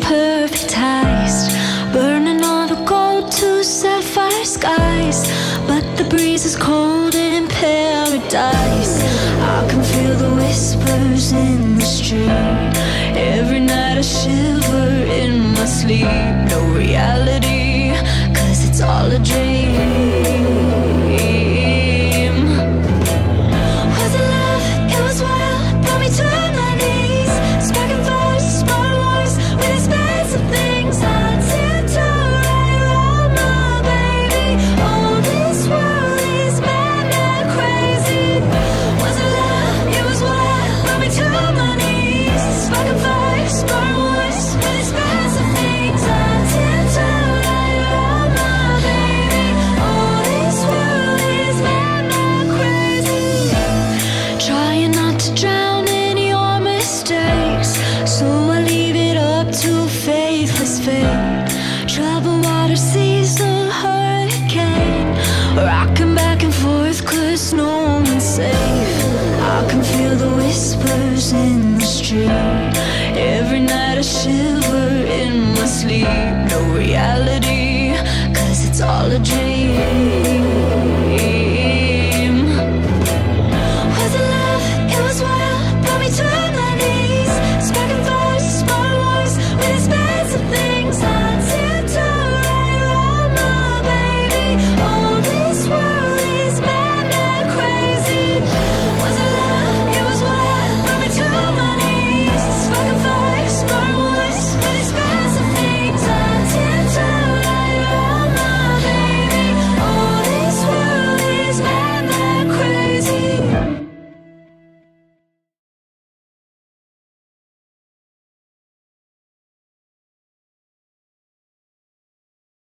Perfectized, perfect Burning all the gold to sapphire skies. But the breeze is cold in paradise. I can feel the whispers in the street. Every night I shiver in my sleep. No reality no reality.